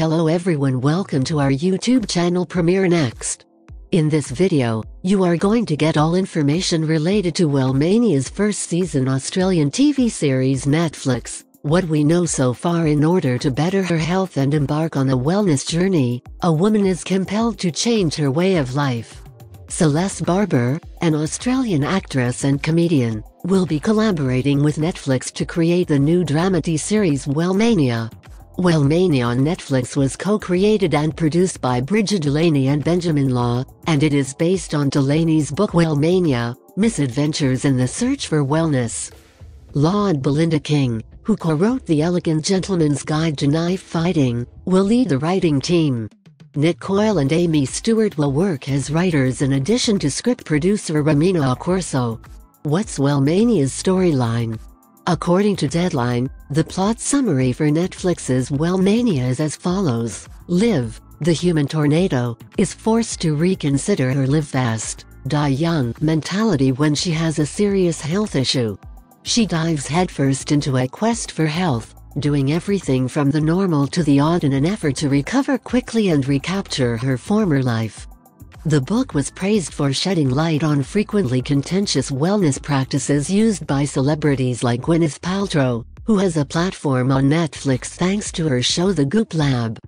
everyone welcome to our YouTube channel Premiere Next. In this video, you are going to get all information related to Wellmania's first season Australian TV series Netflix, what we know so far in order to better her health and embark on a wellness journey, a woman is compelled to change her way of life. Celeste Barber, an Australian actress and comedian, will be collaborating with Netflix to create the new dramedy series Wellmania. Wellmania on Netflix was co-created and produced by Brigid Delaney and Benjamin Law, and it is based on Delaney's book Wellmania, Misadventures in the Search for Wellness. Law and Belinda King, who co-wrote The Elegant Gentleman's Guide to Knife Fighting, will lead the writing team. Nick Coyle and Amy Stewart will work as writers in addition to script producer Romina Accorso. What's Wellmania's storyline? According to Deadline, the plot summary for Netflix's Wellmania is as follows. Liv, the human tornado, is forced to reconsider her live fast, die young mentality when she has a serious health issue. She dives headfirst into a quest for health, doing everything from the normal to the odd in an effort to recover quickly and recapture her former life. The book was praised for shedding light on frequently contentious wellness practices used by celebrities like Gwyneth Paltrow, who has a platform on Netflix thanks to her show The Goop Lab.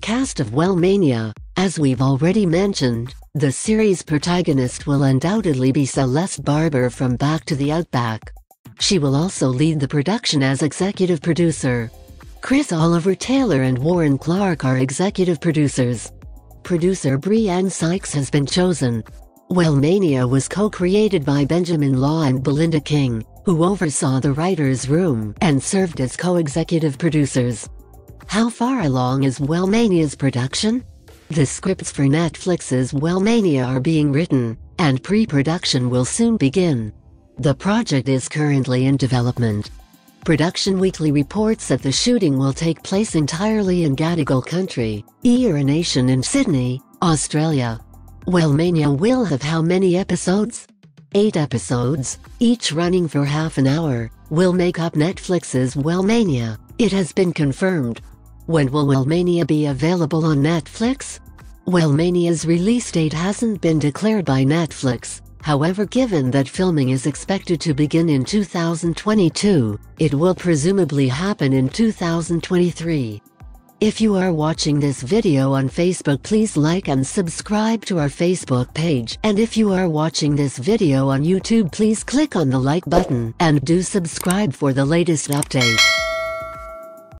Cast of Wellmania, as we've already mentioned, the series protagonist will undoubtedly be Celeste Barber from Back to the Outback. She will also lead the production as executive producer. Chris Oliver Taylor and Warren Clark are executive producers. Producer Brianne Sykes has been chosen. Wellmania was co-created by Benjamin Law and Belinda King, who oversaw the writer's room and served as co-executive producers. How far along is Wellmania's production? The scripts for Netflix's Wellmania are being written, and pre-production will soon begin. The project is currently in development. Production Weekly reports that the shooting will take place entirely in Gadigal country, Eora Nation in Sydney, Australia. Wellmania will have how many episodes? Eight episodes, each running for half an hour, will make up Netflix's Wellmania. It has been confirmed. When will Wellmania be available on Netflix? Wellmania's release date hasn't been declared by Netflix, However given that filming is expected to begin in 2022, it will presumably happen in 2023. If you are watching this video on Facebook please like and subscribe to our Facebook page and if you are watching this video on YouTube please click on the like button and do subscribe for the latest update.